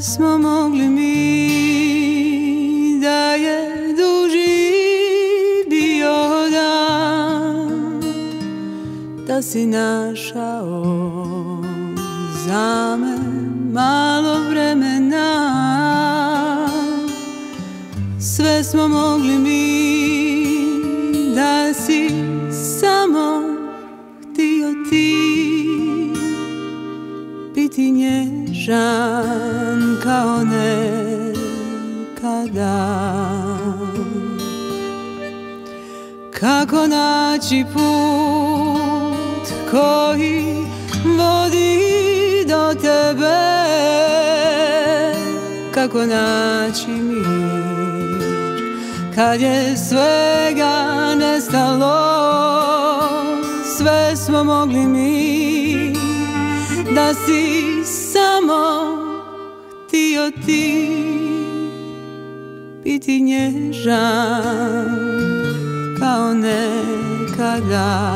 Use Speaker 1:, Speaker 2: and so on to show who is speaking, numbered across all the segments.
Speaker 1: smo mogli mi Da je duži bio dan Da si našao za me malo vremena Sve smo mogli mi Biti nježan kao nekada Kako naći put koji vodi do tebe? Kako naći mir kad je svega nestalo? Sve smo mogli mi da si samo htio ti biti nježan kao nekada.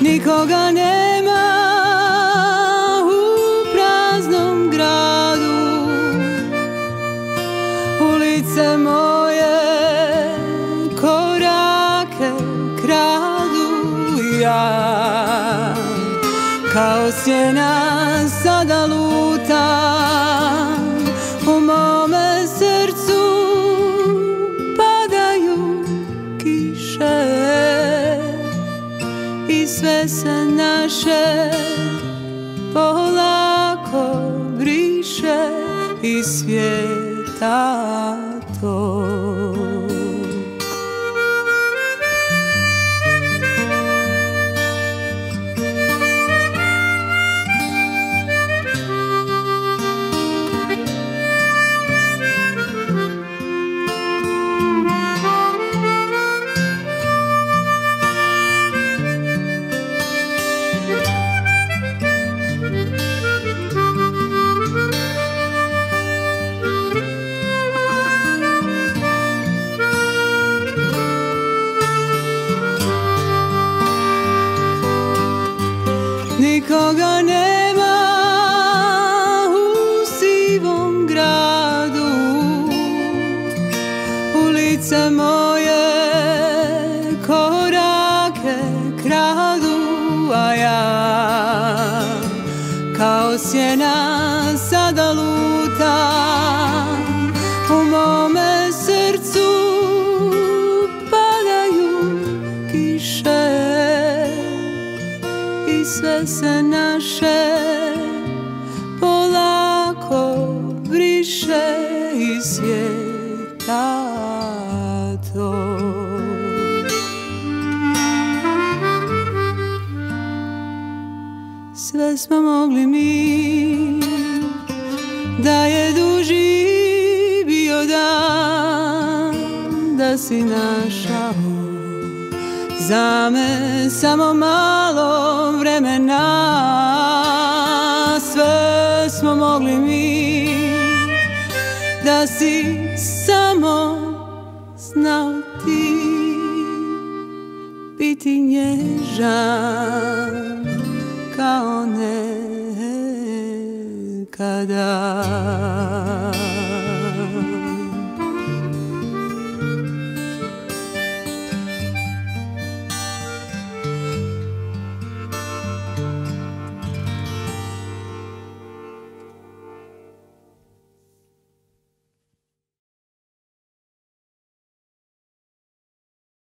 Speaker 1: Nikoga nema u praznom gradu Ulice moje korake kradu ja Kao sjena sada lutam U mome srcu padaju kiše I sve se naše polako briše iz svijeta Nikoga nema u sivom gradu. Ulice moje korake kradu A ja kao sjena sada briše iz svijeta tog. Sve smo mogli mi da je duži bio dan da si našao za me samo malo vremena Da si samo znao ti Biti nježan kao nekada